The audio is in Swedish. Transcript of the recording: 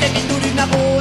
te min